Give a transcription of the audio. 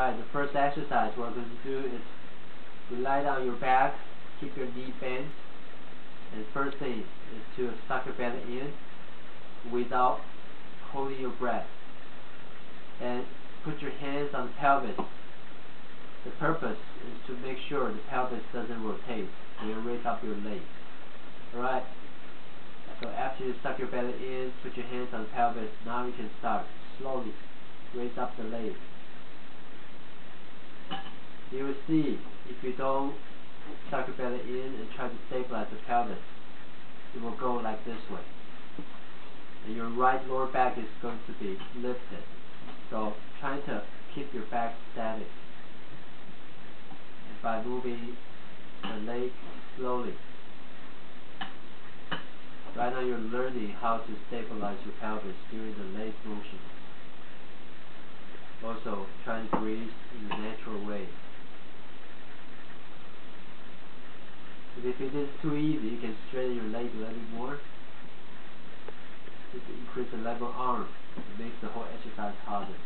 Alright, the first exercise we're going to do is you lie down your back, keep your knee bent, and first thing is to suck your belly in without holding your breath. And put your hands on the pelvis. The purpose is to make sure the pelvis doesn't rotate when you raise up your leg. Alright? So after you suck your belly in, put your hands on the pelvis, now you can start slowly raise up the leg you will see if you don't suck your belly in and try to stabilize the pelvis, it will go like this way. And your right lower back is going to be lifted. So try to keep your back static. By moving the leg slowly. Right now you're learning how to stabilize your pelvis during the leg motion. Also, try to breathe in a natural way. If it is too easy, you can straighten your leg a little bit more. Just increase the level arm. It makes the whole exercise harder.